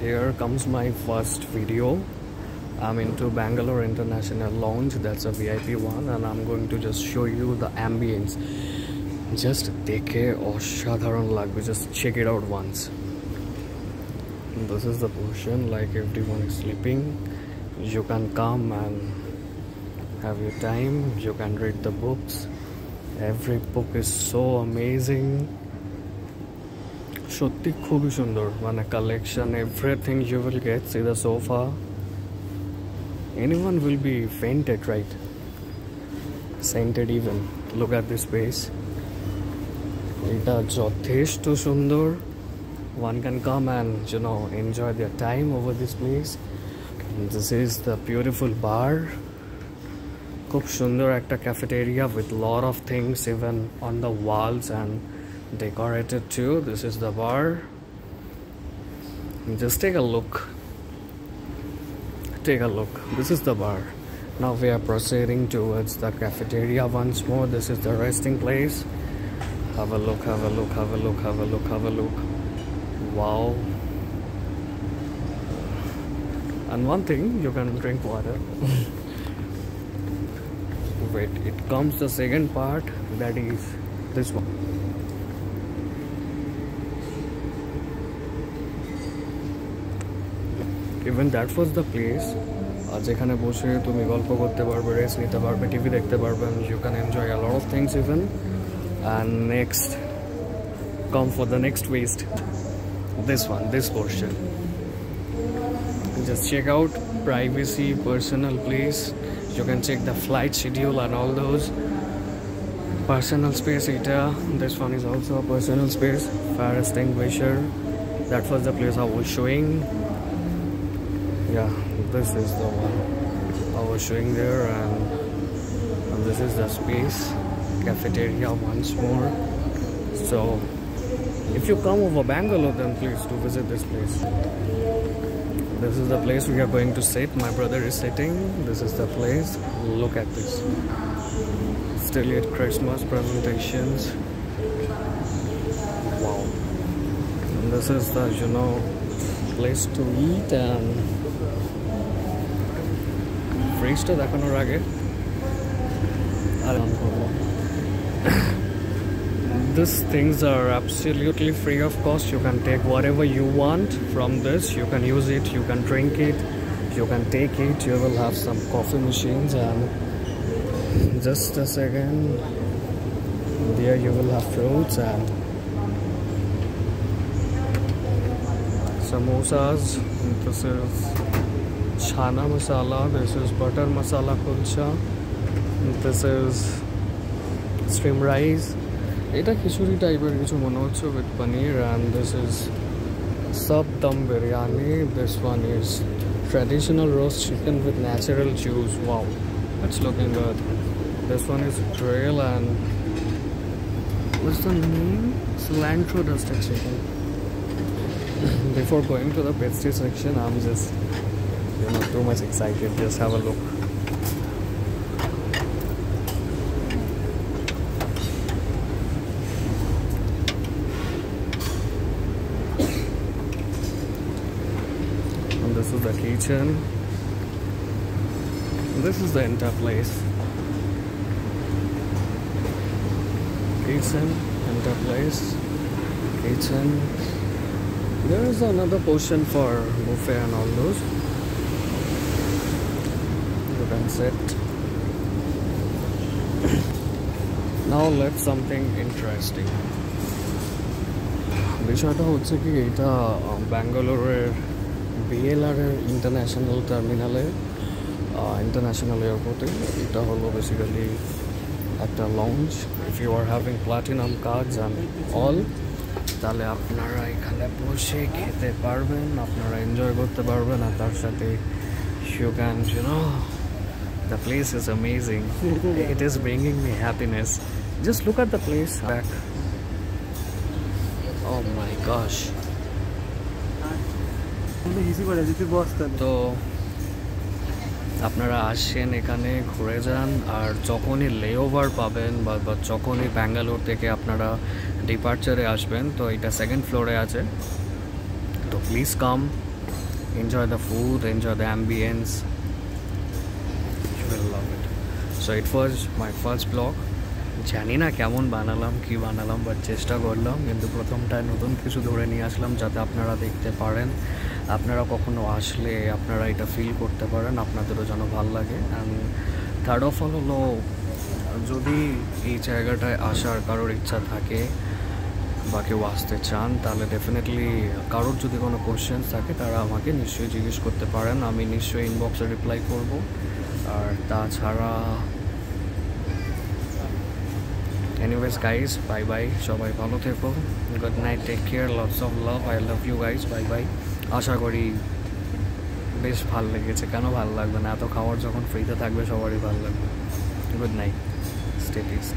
here comes my first video I'm into Bangalore International Lounge that's a VIP one and I'm going to just show you the ambience just দেখে অসাধারণ লাগবে just check it out once this is the portion like everyone is sleeping you can come and have your time you can read the books every book is so amazing সত্যি খুবই সুন্দর মানে collection everything you will get see the sofa anyone will be fainted right sainted even look at this space এটা যথেষ্ট সুন্দর one can come and you know enjoy their time over this place this is the beautiful bar খুব সুন্দর একটা cafeteria with lot of things even on the walls and decorated too. This is the bar. Just take a look. Take a look. This is the bar. Now we are proceeding towards the cafeteria once more. This is the resting place. Have a look have a look have a look have a look have a look. Wow. And one thing you can drink water. Wait it comes the second part. That is this one even that was the place আর যেখানে বসে তুমি গল্প করতে পারবে rest নিতে পারবে TV দেখতে পারবেন you can enjoy a lot of things even and next come for the next waste this one this portion just check out privacy personal place you can check the flight schedule and all those personal space eta this one is also a personal space fire extinguisher that was the place i was showing yeah this is the one. I was showing there and, and this is the space cafeteria once more. So if you come over bangalore then please do visit this place. This is the place we are going to sit. My brother is sitting. This is the place. Look at this. Still at christmas presentations. Wow. And this is the you know place to eat and ফ্রিজটা দেখানোর আগে আর on করবো these things are absolutely free of cost you can take whatever you want from this you can use it you can drink it you can take it you will have some coffee machines and just a second there you will have fruits and samosas this is chana masala this is butter masala kulcha this is stream rice এটা খিচুড়ি টাইপের কিছু মনে হচ্ছে with paneer and this is সব dum biryani this one is traditional roast chicken with natural juice wow it's looking good this one is grill and what's the name cilantro dusted chicken before going to the pastry section i'm just you know too much excited just have a look. And this is the kitchen. This is the entire place. Kitchen entire place. Kitchen. There is another portion for buffet and all those sit now let's something interesting. বিষয়টা হচ্ছে কি, এটা ব্যাঙ্গালোরের BLR এর international টার্মিনালে international এয়ারপোর্টে এটা হলো বেসিক্যালি একটা launch if you are having platinum cards and all তাহলে আপনারা এখানে বসে খেতে পারবেন, আপনারা এনজয় করতে পারবেন, আর তার সাথে you Can you know the place is amazing it is bringing me happiness just look at the place back Oh my gosh. তো আপনারা আসেন এখানে ঘুরে যান আর যখনই লেওভার পাবেন বা বা যখনই ব্যাঙ্গালোর থেকে আপনারা ডিপার্চারে আসবেন তো এটা সেকেন্ড ফ্লোরে আছে তো please come enjoy the food enjoy the ambience you will love it. So it was my first blog জানি না কেমন বানালাম, কি বানালাম বাট চেষ্টা করলাম। কিন্তু প্রথমটায় নতুন কিছু ধরে নিয়ে আসলাম যাতে আপনারা দেখতে পারেন। আপনারা কখনো আসলে আপনারা এটা ফিল করতে পারেন, আপনাদেরও যেন ভালো লাগে। অ্যান্ড থার্ড অফ অল হলো, যদি এই জায়গাটায় আসার কারোর ইচ্ছা থাকে বা কেউ আসতে চান, তাহলে ডেফিনেটলি কারোর যদি কোনো কোশ্চেন্স থাকে, তারা আমাকে নিশ্চয়ই জিজ্ঞেস করতে পারেন। আমি নিশ্চয়ই ইনবক্সে রিপ্লাই করব। আর তাছাড়া এনিওয়েজ গাইজ বাই বাই সবাই ভালো থেকো good night take care loves of love I love you guys bye bye আশা করি বেশ ভালো লেগেছে, কেন ভালো লাগবে না, এত খাওয়ার যখন ফ্রিতে থাকবে, সবারই ভালো লাগবে গুড নাইট স্টে পিস